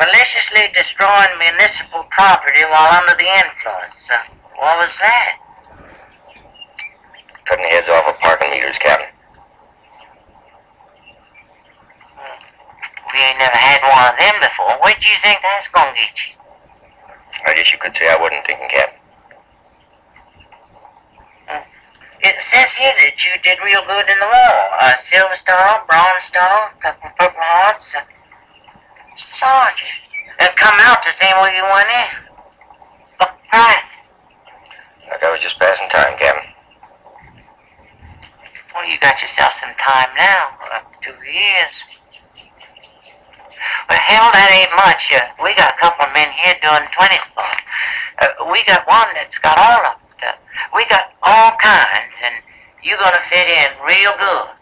maliciously destroying municipal property while under the influence. Uh, what was that? Cutting the heads off of parking meters, Captain. We ain't never had one of them before. Where do you think that's gonna get you? I guess you could say I wasn't thinking, Captain. It says here that you did real good in the war. A silver star, bronze star, couple of purple hearts. Uh, Sergeant. And come out the same way you went in. Look right. Like I was just passing time, Captain. Well, you got yourself some time now. Two years. Well, hell, that ain't much. Uh, we got a couple of men here doing 20 sports. Uh, we got one that's got all of it. Uh, we got all kinds, and you're gonna fit in real good.